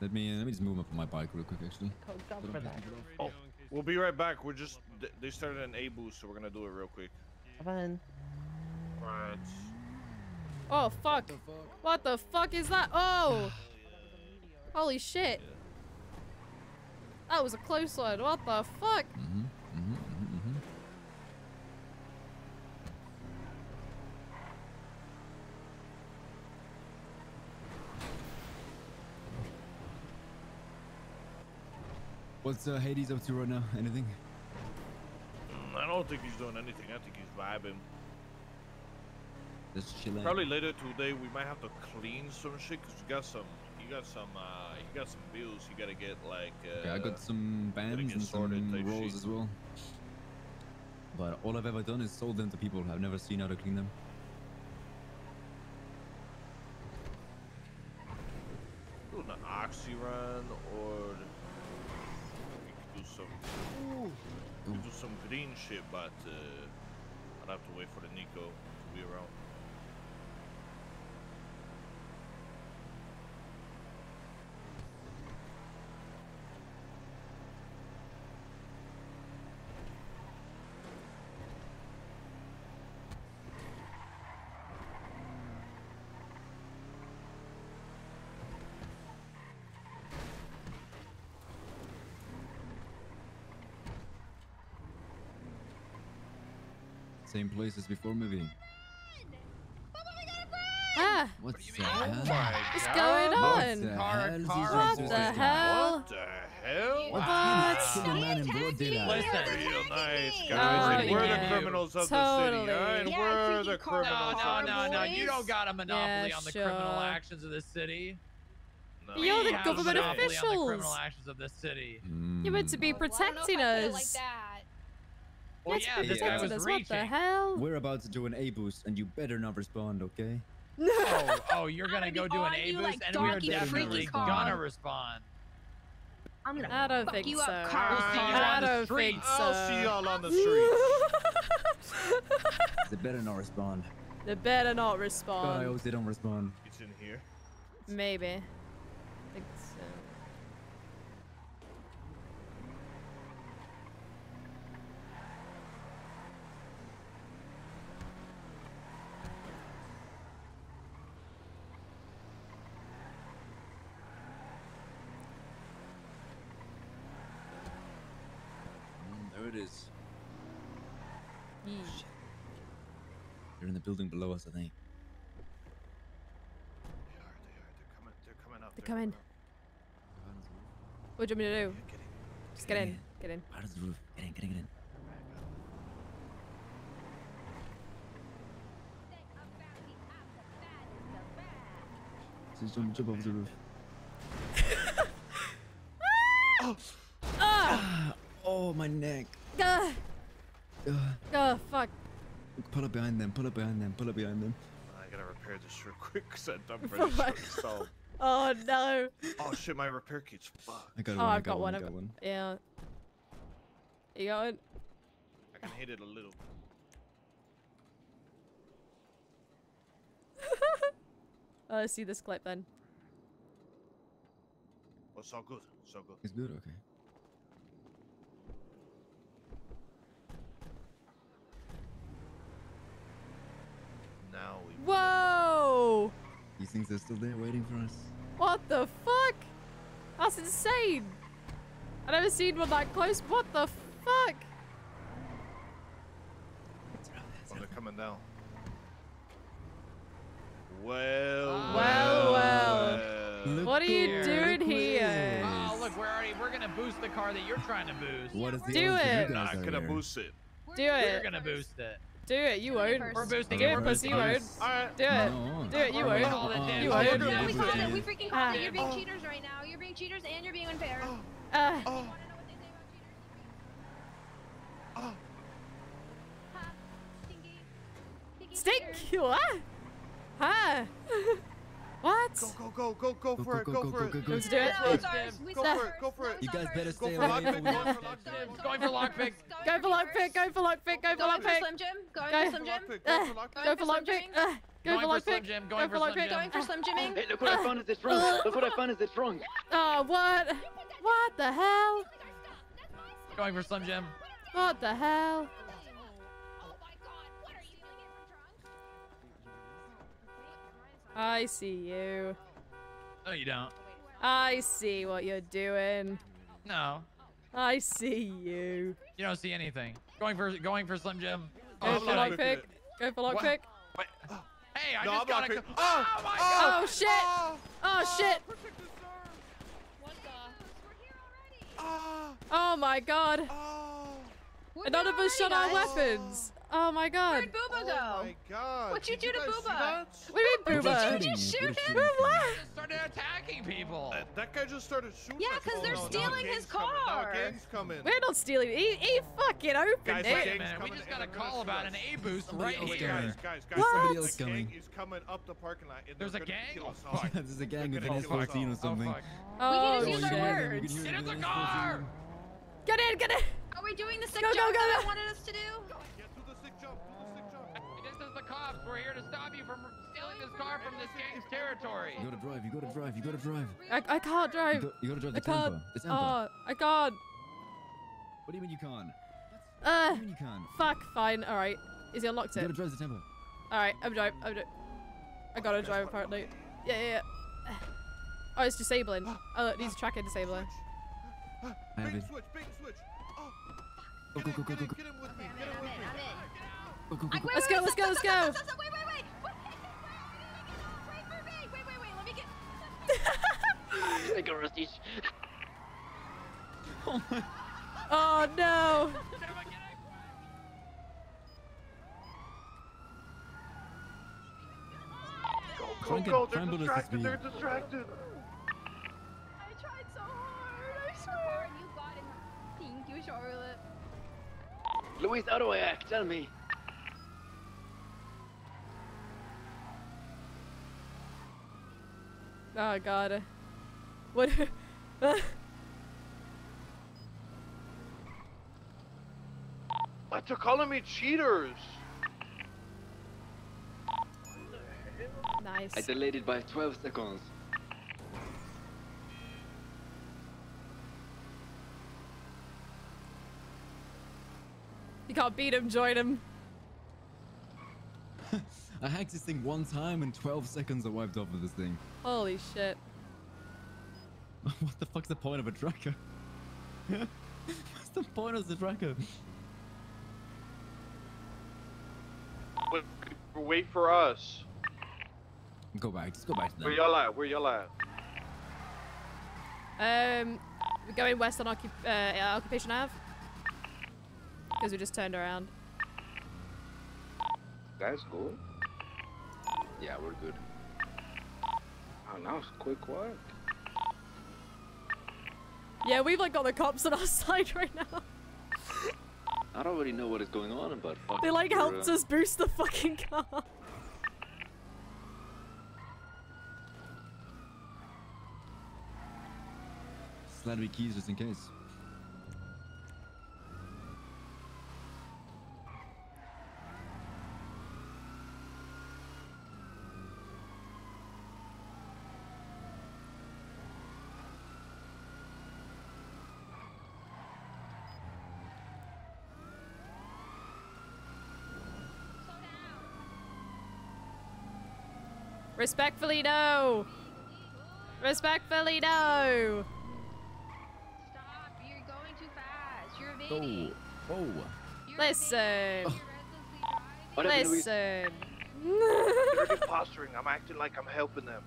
Let me uh, let me just move up on my bike real quick, actually. Coked up for that. Oh, we'll be right back. We're just they started an A boost, so we're gonna do it real quick. Fun. Right. Oh, fuck. What the fuck is that? Oh! Holy shit. That was a close one. What the fuck? What's uh, Hades up to right now? Anything? Mm, I don't think he's doing anything. I think he's vibing. Just chilling. Probably later today we might have to clean some shit because you got some, you got some, uh, you got some bills you gotta get like. Uh, Okay, I got some bands and some rolls as well. But all I've ever done is sold them to people. I've never seen how to clean them. do an oxy run or we could do some, could do some green shit, but uh, I'd have to wait for the Nico to be around. Same place as before moving. Ah! What's do you the mean? hell? What's going What on? the Car- hell is car- this What supposed the to do? hell? What the hell? What What? kind of killer man in broad daylight? Listen. Real nice, Oh, guys. and we're yeah. the criminals of Totally. the city, alright? Yeah, we're freaking the car- criminals. No, of no, the no, no. city. You don't got a monopoly Yeah, on the criminal sure. actions of this city. No. You're the We have a government monopoly On the officials. criminal actions of this city. You're meant to be Oh, well, I don't know if protecting I put it us. Like that. Well, yeah, this guy was us. What the hell? We're about to do an A boost, and you better not respond, okay? Oh, oh, you're gonna I'm go do an A on you boost, like and we're definitely gonna respond. I'm gonna I don't Fuck think you so. up, Carl. We'll see you I on the don't think streets. so. I'll see y'all on the streets. They better not respond. They better not God, I respond. hope they don't respond. It's in here. Maybe. I think so. Mm, there it is. Yeesh. They're in the building below us, I think. They are, they are. They're coming, they're coming up. They're they're coming. up. What do you want me to do? Get in. Just get in. Get in. Part of the roof. Get in, get in, get in. Just jump, jump off the roof. Ah! Oh, my neck. Ah! Ugh. Oh, fuck. Pull up behind them, pull up behind them, pull up behind them. I gotta repair this real quick because that dump Oh my register installed. Oh, no. Oh shit, my repair kit's fucked. I got Oh, one, I I've got one. I I've got got one. Yeah. You got it? I can hit it a little. Oh, let's see this clip then. Oh, it's all good. It's all good. It's good, okay. Now we. Whoa! These things are still there waiting for us. What the fuck? That's insane. i never seen one that close. What the fuck? Oh, they're coming down. Well, Well, well. well. Look What are you here. doing Look here? Oh, look, we're already we're gonna boost the car that you're trying to boost. What is the Do odds it. you Not gonna here? boost it. Do it. We're gonna boost it. Do it. You won't. We're boosting Do it. it, We're pussy. boosting You it. won't. Alright. Do it. Do it. You won't. all. You won't. we're No, we boosting called it. it. We freaking called it. You're being Oh. cheaters right now. You're being cheaters and you're being unfair. Uh, You Oh. wanna know what they say about cheaters? Oh. Stinky. Stinky Stink. cheater. What? Huh? What? Go, go, go, go, go Go, for go, it, go, go go, for go, it. go, Let's do it. No, Let's sorry, do we Go start for it, first. go for it. You guys better Go stay for away lockpick, from go me. for lockpick. Going for lockpick. Go for lockpick. Go for lockpick. Go for Going lockpick. for Slim Jim. Going Go. for Slim Jim. Lockpick, Uh, go for lockpick. Go for Going for lockpick. Slim Uh, Go Going for for Slim lockpick. Jim, Go going for for Slim lockpick. Jim. Going for Slim Jimming. Hey, look what I found at this trunk. Look what I found at this trunk. Oh, what? What the hell? Going for Slim Jim. What the hell? I see you. No, you don't. I see what you're doing. No, I see you. you don't see anything. Going for going for Slim Jim. Go oh, I'm for lockpick. Go for lockpick. Hey, I No, just got not a. pick- Oh, Oh my oh, god! Oh shit! Oh, Oh shit! Oh my god! oh. And none of us shot our weapons. Oh my god! Where'd Booba Oh go? my god. What'd you Did do to Booba? What do you mean, Booba? shooting just you, we're shoot just him? shooting you. Just started attacking people. Uh, that guy just started shooting. Yeah, us. 'cause Oh, they're no, now a stealing gang's his coming. Now car. gang's coming. We're not stealing. He, he fucking opened Guys, it. Wait a Gang's we just got a call about us. an A boost Somebody right here. coming. Guys, guys, guys. What? Somebody else gang coming. is coming up the parking lot. There's a gang? Oh, fuck. There's a gang They're with an S14 or. Oh something. Oh We can just use our words. Get in the car! Get in! Get in! Are we doing the sick Go, go, jump go, that go. Wanted us to do? Get to the sick jump. Do the sick jump. This is the cops. We're here to stop you from stealing this car from this gang's territory. You gotta drive, you gotta drive, you gotta drive. I, I can't You, drive. got, you gotta drive I the can't. temper. The temper. Oh, I can't. What do you mean you can't? Uh, What do you mean you can't? fuck. Fine. All right. Is he unlocked You it? gotta drive the temper. All right. I'm driving. I'm driving. I gotta drive apparently. Yeah, yeah, yeah. Oh, it's disabling. Oh, it needs tracking disabling. I Big switch, big switch. Oh, Go, go, go, go, go. get in with me. I'm Get in, in I'm with in, me. I'm in. Go, go, go, go. Let's go, let's go, let's go. Wait, wait, wait. Wait, wait, for me. Wait, wait, wait. Let me get. Rusty. Oh no! And get- try and build us this speed. distracted. I tried so hard. I swear. You got it. Thank you, Charlotte. Luis, how do I act? Tell me. Oh god. What? But they're calling me cheaters. nice. I delayed it by 12 seconds. You can't beat him. Join him. I hacked this thing one time and 12 seconds I wiped off of this thing. Holy shit. what the fuck's the point of a tracker? What's the point of the tracker? Wait, wait for us. Go back, just go back to Where y'all at? Where y'all at? Um, we're going west on occup uh, Occupation Ave. Because we just turned around. That's good. Yeah, we're good. Oh, now it's quick work. Yeah, we've like got the cops on our side right now. I don't really know what is going on, but fuck. They like we're, helped uh, us boost the fucking car. Slide me keys just in case. Respectfully, no. Respectfully, no. Stop. You're going too fast. You're Oh, evading. oh. You're Listen. evading. You're What recklessly happened, Luis? Listen. They're posturing. I'm acting like I'm helping them.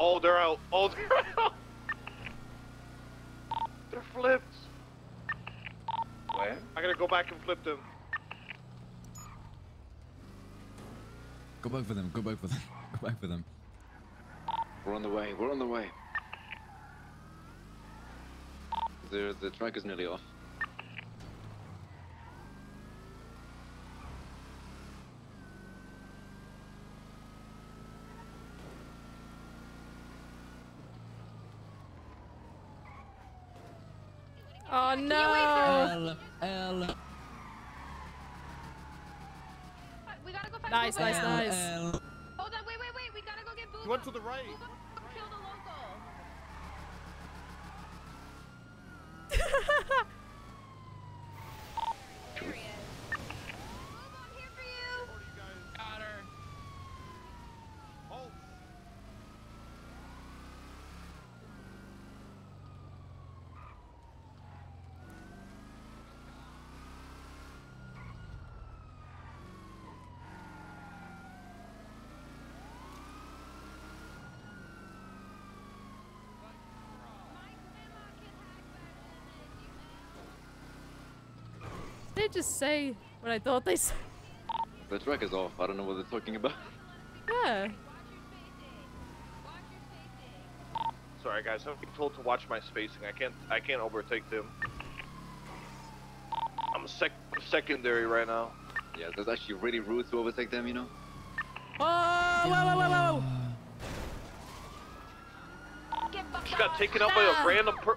Oh, they're out. Oh, they're out. They're flipped. Where? I gotta go back and flip them. Go back for them. Go back for them. Go back for them. We're on the way. We're on the way. The the track is nearly off. Oh no! L L We gotta go find Nice, Booba. nice, nice. L. Hold on, wait, wait, wait. We gotta go get Booba. He went to the right. Booba killed a local. There he is. Booba, I'm here for you. Got her. Oh. They just say what I thought they said. The track is off. I don't know what they're talking about. Yeah. Sorry, guys. I'm being told to watch my spacing. I can't. I can't overtake them. I'm sec secondary right now. Yeah, that's actually really rude to overtake them, you know? Oh, whoa, whoa, whoa, whoa! Get Just got taken out by a random per.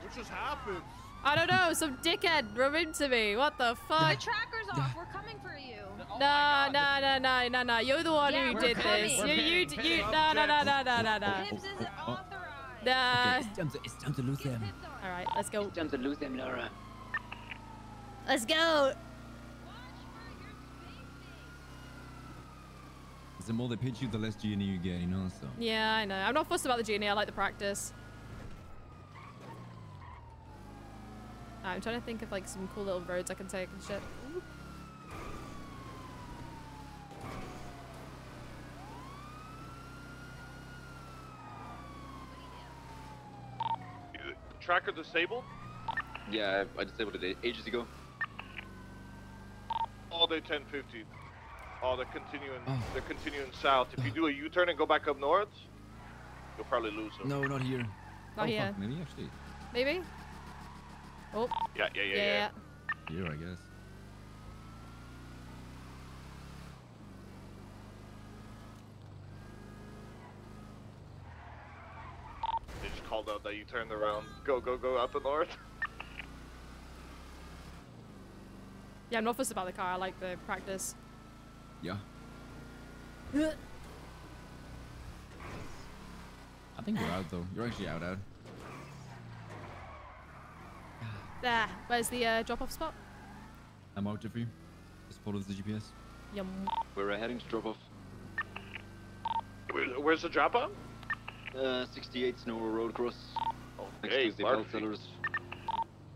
What just happened? I don't know, some dickhead ran into me. What the The fuck? tracker's off. We're coming for you. Oh No, my no, God, no, no, no, no. You're the one Yeah, who we're did coming. this. We're You, you, paying. you. Paying No, no, no, no, no, no, no. Hibbs is oh, oh. authorized. Nah. It's time to, it's time to lose Get them. All right, let's go. It's Time to lose them, Laura. Let's go. Watch where you're spacing. The more they pitch you, the less G&E you get, you know. So. Yeah, I know. I'm not fussed about the genie. I like the practice. I'm trying to think of like some cool little roads I can take and shit. Tracker disabled. Yeah, I, I disabled it ages ago. All day 1050. Oh, they're continuing. Oh. They're continuing south. If you do a U-turn and go back up north, you'll probably lose them. No, not here. Not oh, here. Fuck, maybe actually. Maybe? Oh, Yeah, yeah, yeah, yeah, yeah. yeah. Here, I guess. They just called out that you turned around. Go, go, go out the north. Yeah, I'm not fussed about the car. I like the practice. Yeah. I think you're out though. You're actually out, out. There. Where's the uh, drop-off spot? I'm out there for you. Just follow the GPS. Yum. We're uh, heading to drop off. Where, where's the drop off? Uh, 68 Snow Road cross. Next Okay, to the belt sellers.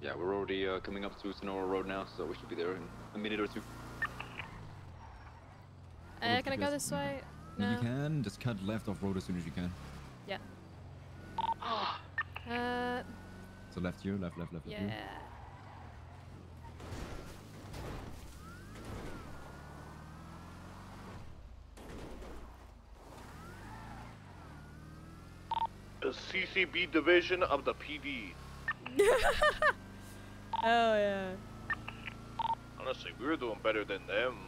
Yeah, we're already uh, coming up to Snow Road now, so we should be there in a minute or two. Uh, can I go this way? No. you can, just cut left off road as soon as you can. Yeah. Uh, So left here, left, left, left, left yeah. The CCB division of the PD. Oh yeah. Honestly, we were doing better than them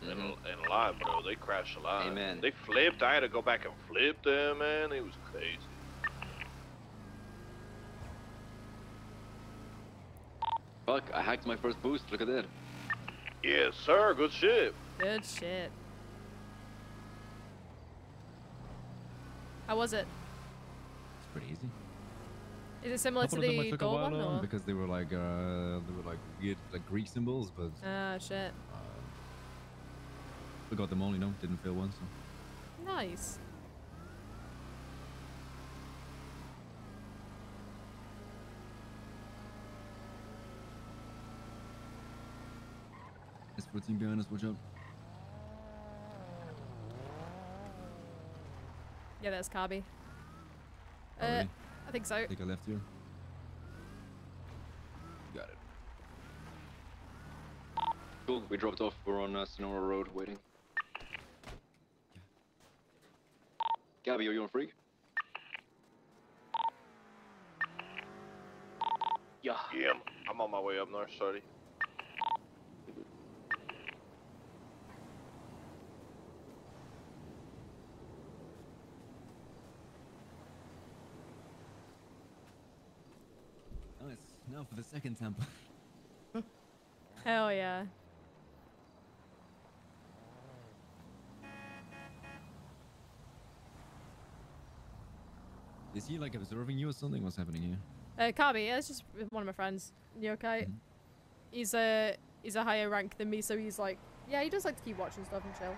in, Mhm. in a lot, bro. They crashed a lot. Amen. They flipped. I had to go back and flip them, man. It was crazy. Fuck, I hacked my first boost, look at that. Yes, sir. Good shit. Good shit. How was it? It's pretty easy. Is it similar to Couple of I the took a gold while one? on Or? because they were like uh, they were like weird like Greek symbols, but Ah, shit. uh, we got them all, you know. Didn't fail one, so. Nice. It's 14 behind us. Watch out. Yeah, that's Kabi. Oh, Uh, really? I think so. I think I left here. Got it. Cool. We dropped off. We're on uh, Senora Road waiting. Gabby, are you on freak? Yeah. Yeah, I'm, I'm on my way up north, sorry. Now for the second temple. Hell yeah. Is he like observing you or something? What's happening here? Uh, Kabi, yeah, it's just one of my friends. You okay? Mhm. He's a he's a higher rank than me, so he's like, yeah, he does like to keep watching stuff and chill.